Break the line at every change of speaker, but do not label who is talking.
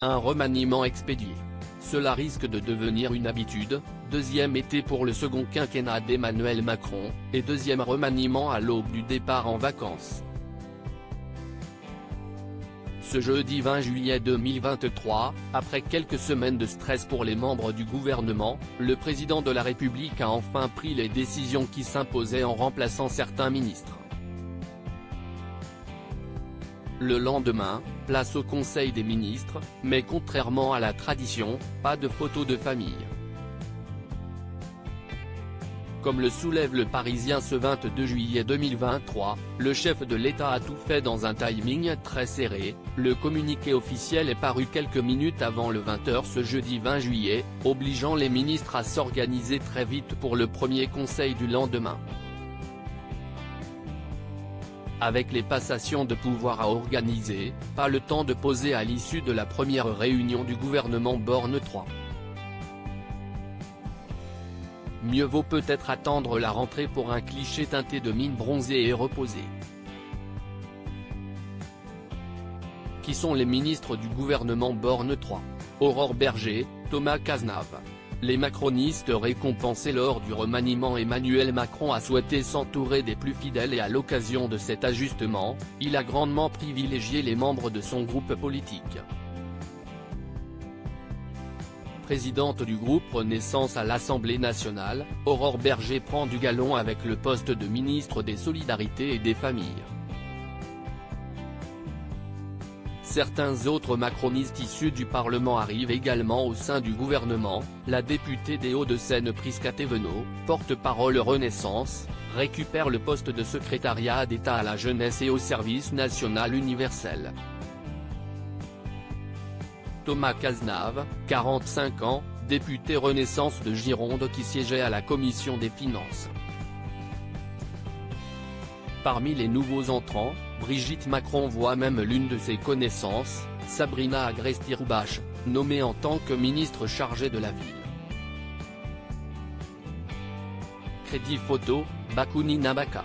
Un remaniement expédié. Cela risque de devenir une habitude, deuxième été pour le second quinquennat d'Emmanuel Macron, et deuxième remaniement à l'aube du départ en vacances. Ce jeudi 20 juillet 2023, après quelques semaines de stress pour les membres du gouvernement, le président de la République a enfin pris les décisions qui s'imposaient en remplaçant certains ministres. Le lendemain, place au Conseil des ministres, mais contrairement à la tradition, pas de photos de famille. Comme le soulève le Parisien ce 22 juillet 2023, le chef de l'État a tout fait dans un timing très serré, le communiqué officiel est paru quelques minutes avant le 20h ce jeudi 20 juillet, obligeant les ministres à s'organiser très vite pour le premier conseil du lendemain. Avec les passations de pouvoir à organiser, pas le temps de poser à l'issue de la première réunion du gouvernement Borne 3. Mieux vaut peut-être attendre la rentrée pour un cliché teinté de mine bronzée et reposée. Qui sont les ministres du gouvernement Borne 3 Aurore Berger, Thomas Cazenave. Les macronistes récompensés lors du remaniement Emmanuel Macron a souhaité s'entourer des plus fidèles et à l'occasion de cet ajustement, il a grandement privilégié les membres de son groupe politique présidente du groupe Renaissance à l'Assemblée nationale, Aurore Berger prend du galon avec le poste de ministre des Solidarités et des Familles. Certains autres macronistes issus du Parlement arrivent également au sein du gouvernement, la députée des Hauts-de-Seine Prisca Thévenot, porte-parole Renaissance, récupère le poste de secrétariat d'État à la jeunesse et au service national universel. Thomas Cazenave, 45 ans, député Renaissance de Gironde qui siégeait à la commission des finances. Parmi les nouveaux entrants, Brigitte Macron voit même l'une de ses connaissances, Sabrina Agresti-Roubache, nommée en tant que ministre chargée de la ville. Crédit photo, Bakouni Nabaka.